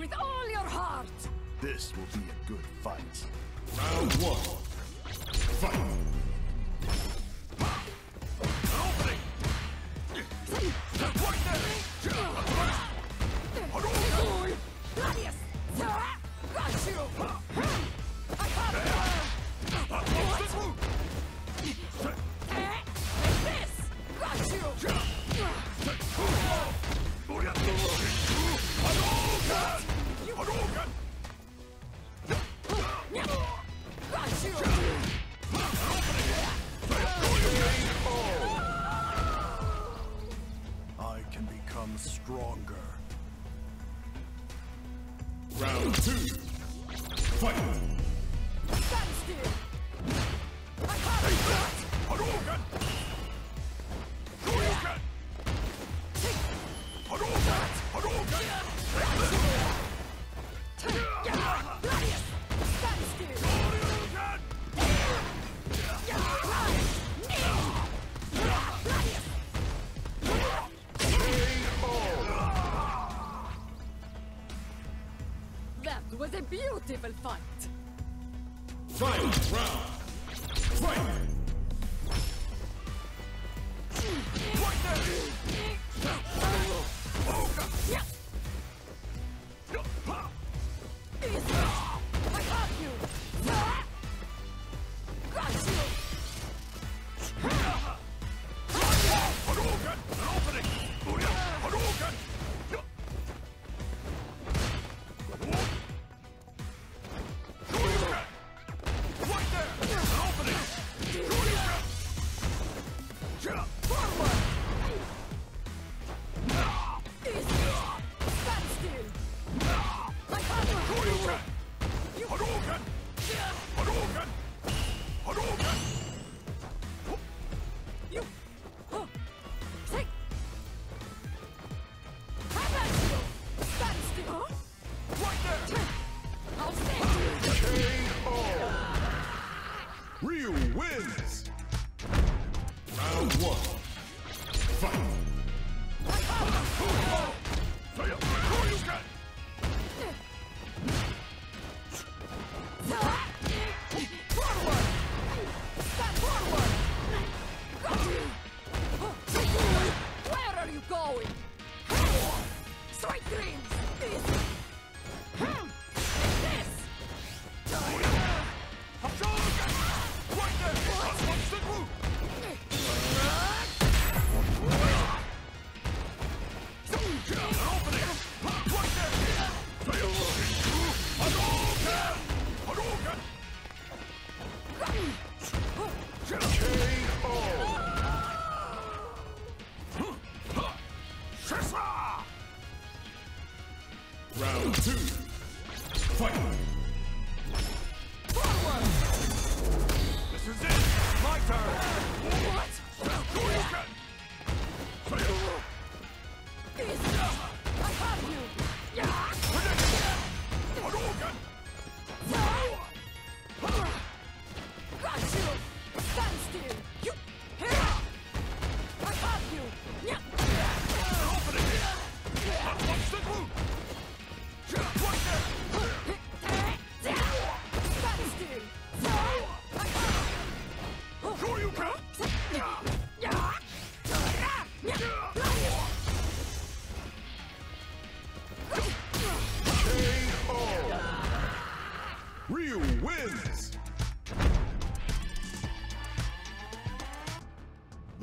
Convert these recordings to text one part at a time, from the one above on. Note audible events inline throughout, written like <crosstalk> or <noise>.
with all your heart. This will be a good fight. Round one. Fight. Opening! Fight! Fight! Round!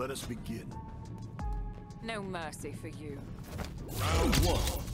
Let us begin. No mercy for you. Round one.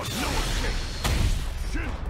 No escape! Shin!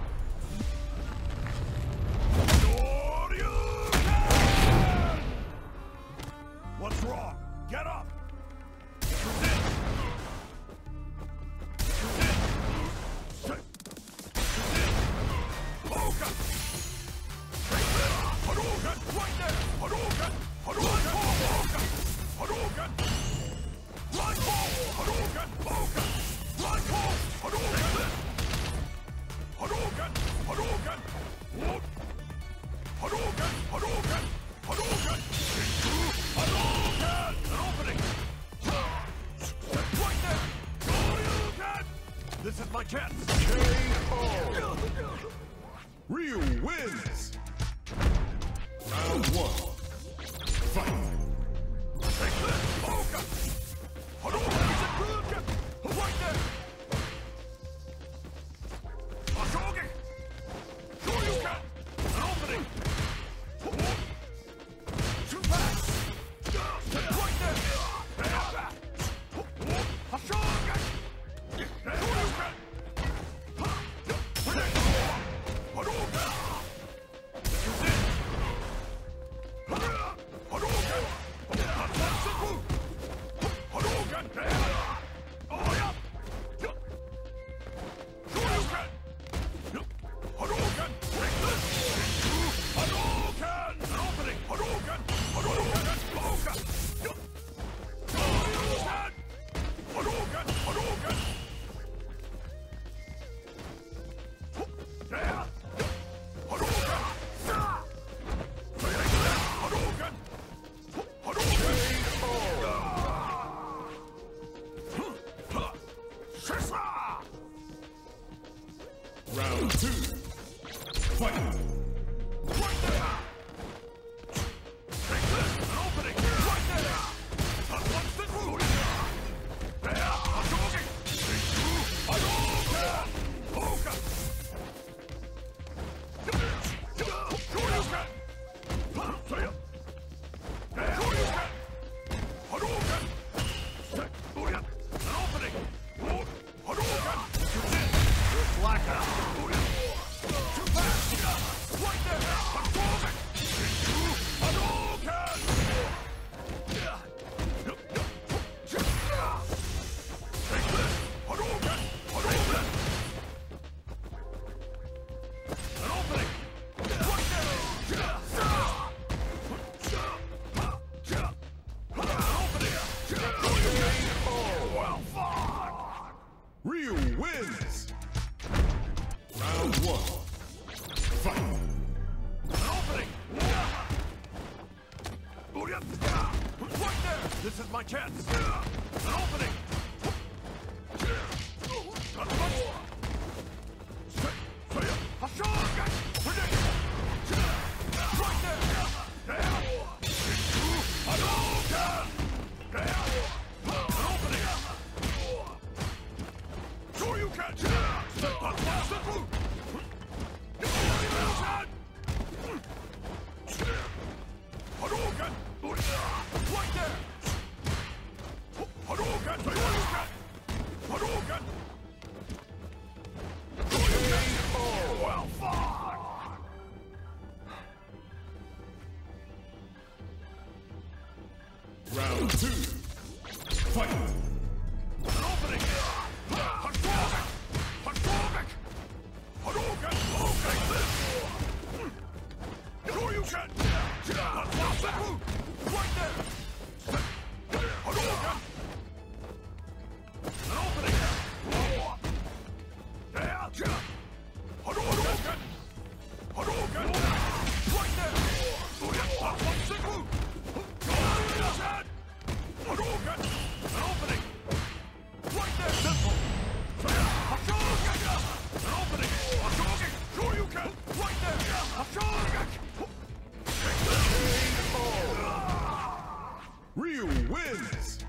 Ryu wins!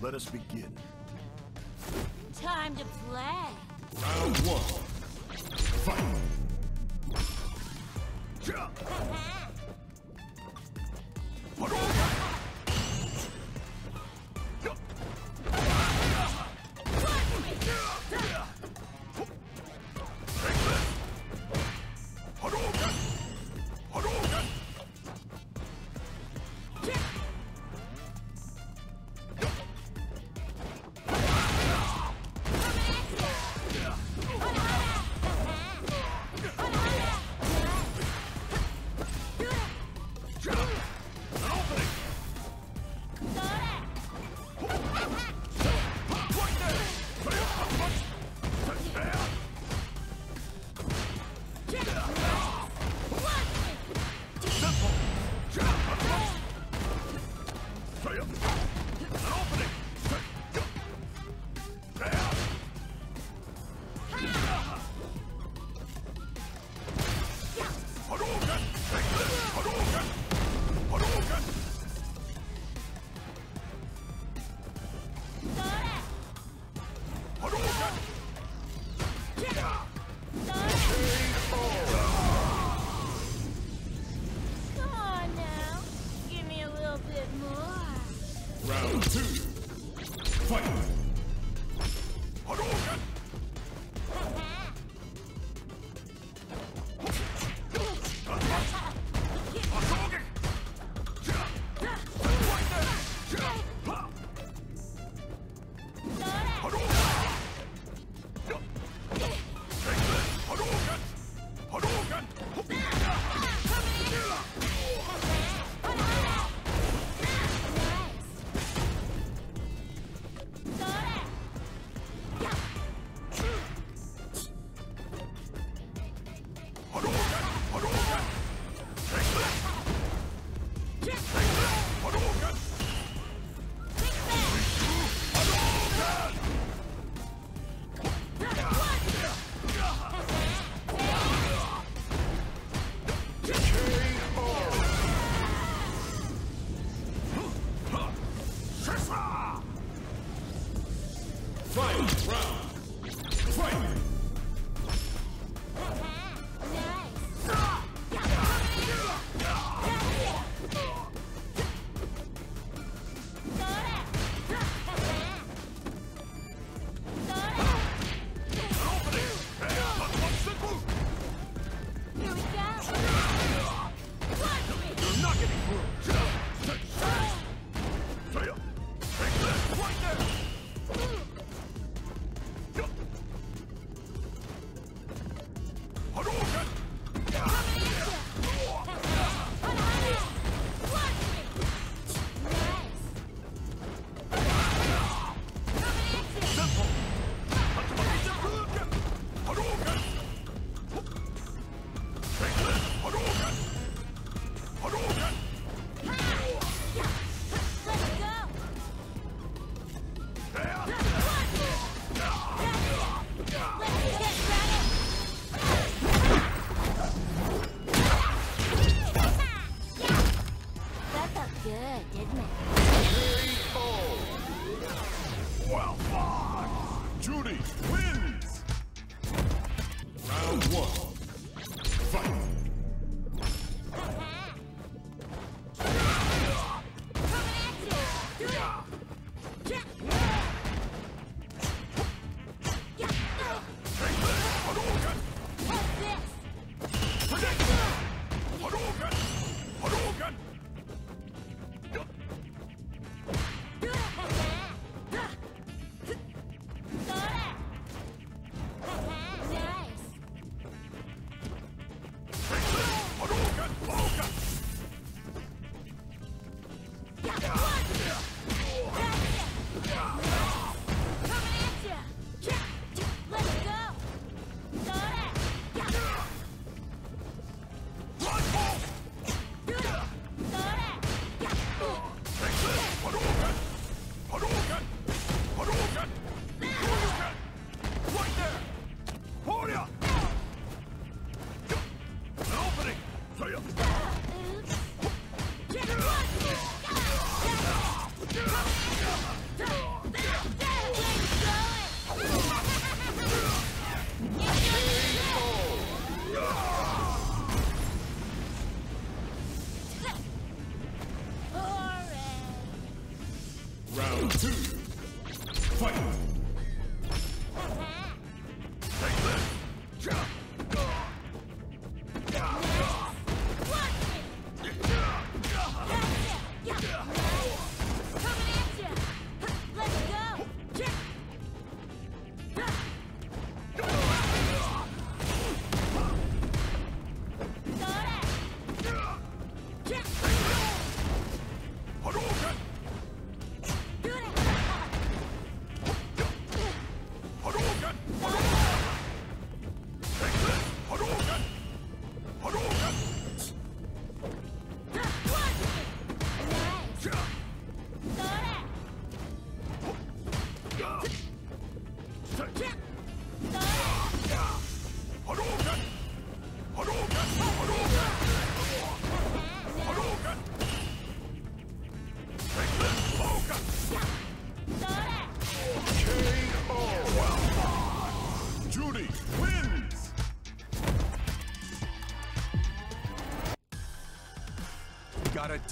Let us begin. Time to play. Round one. Fight! <laughs>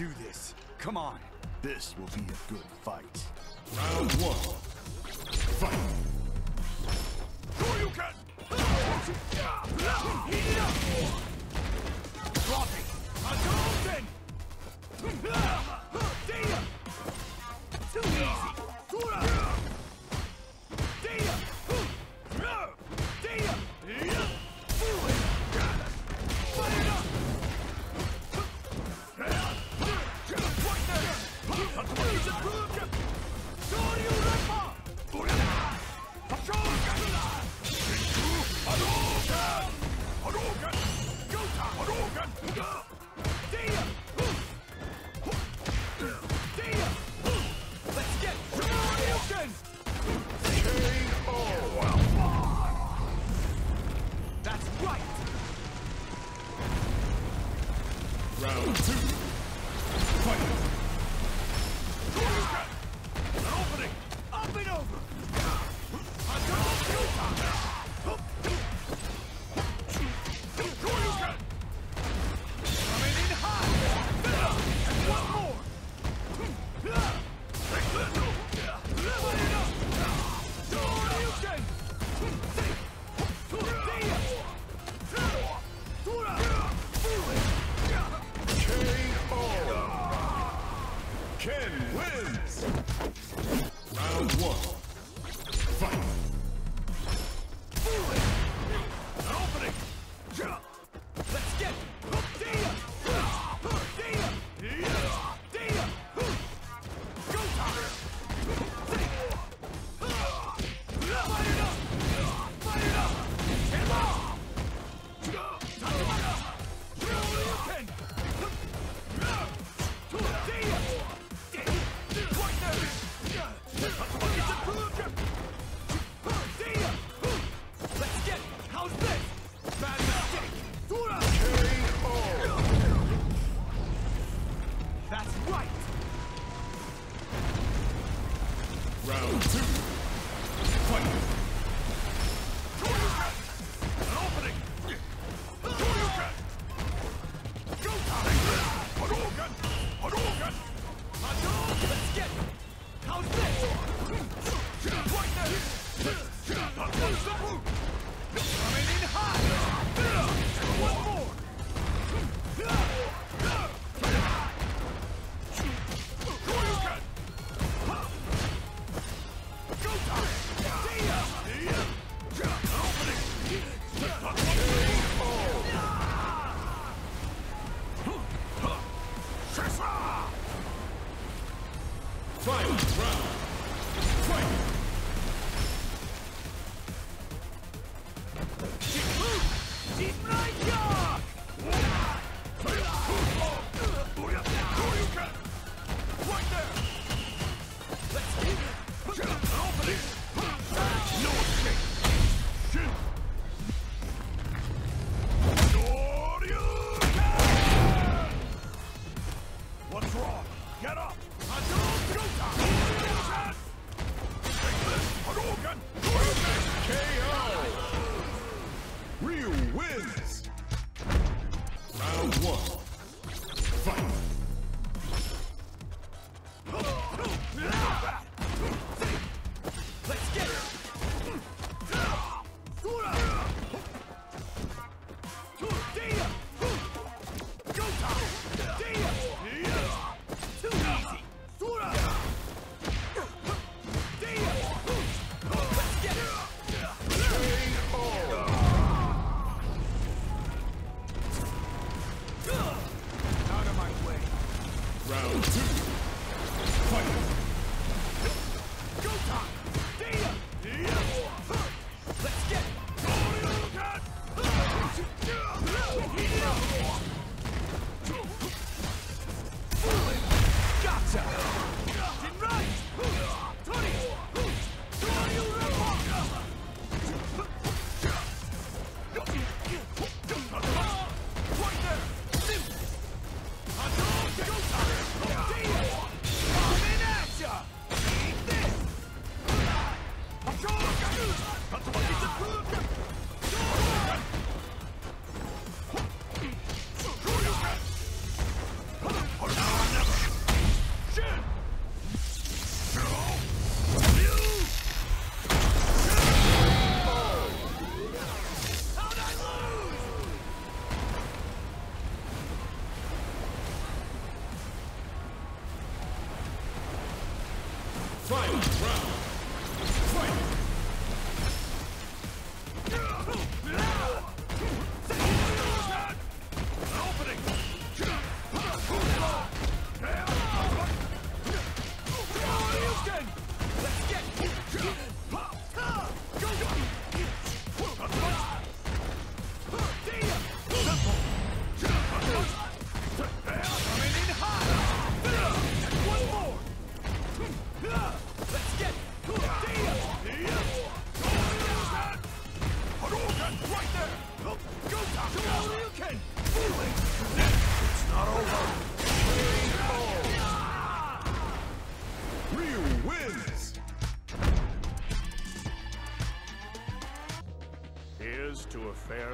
do this. Come on. This will be a good fight. Round one. Round one.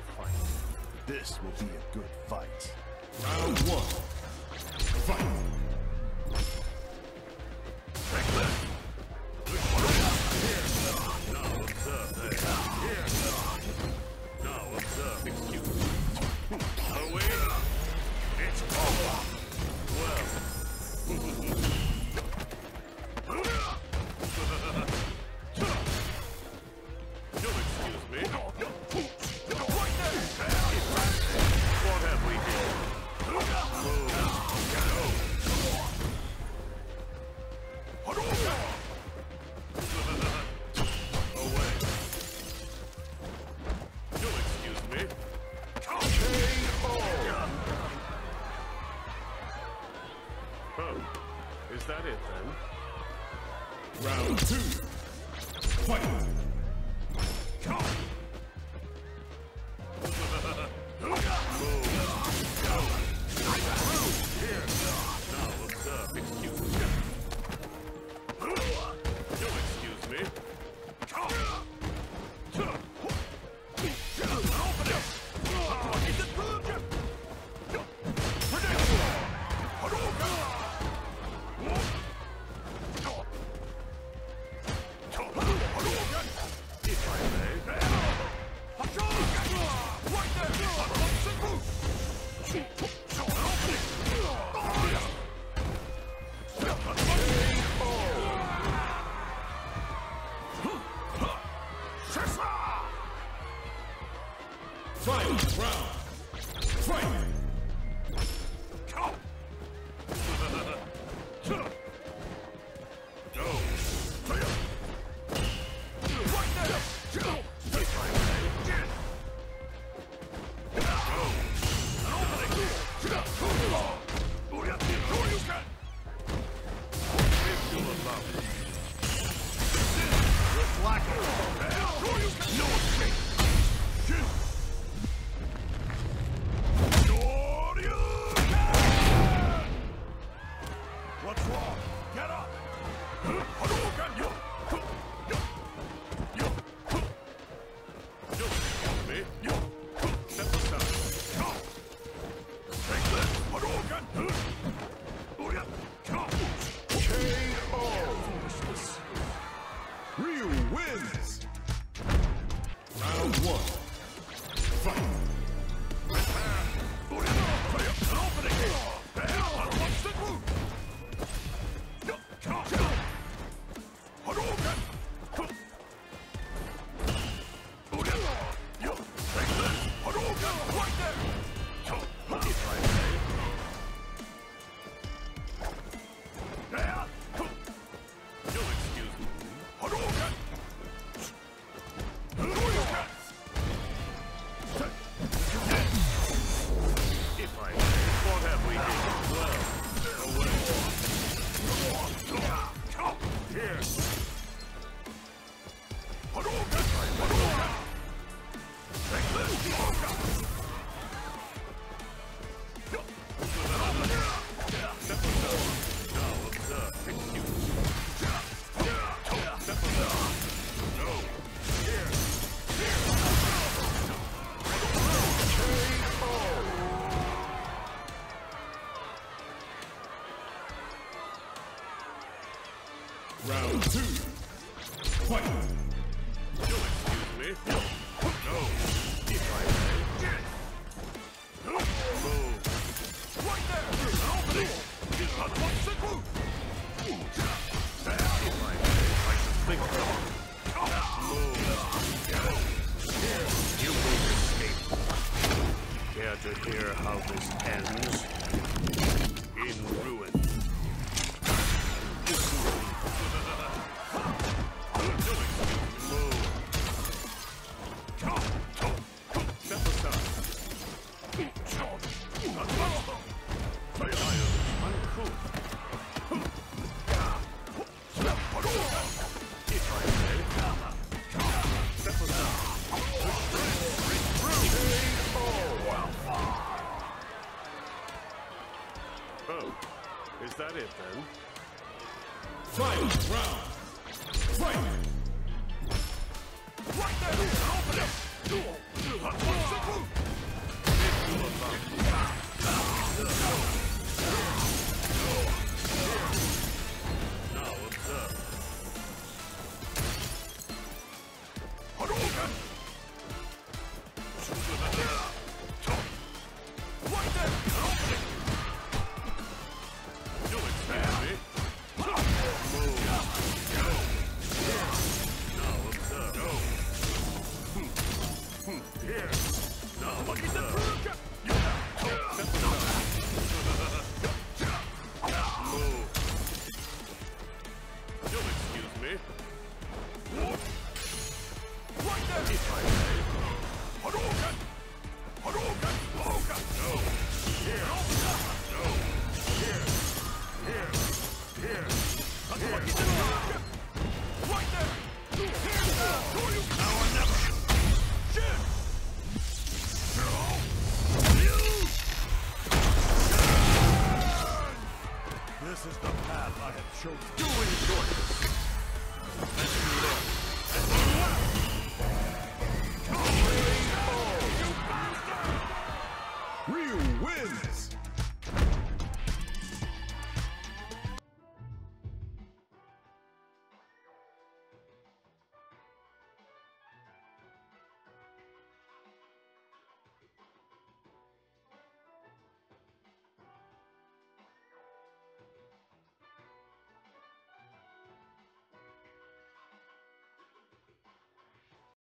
fair fight. This will be a good fight. Round one. Fight!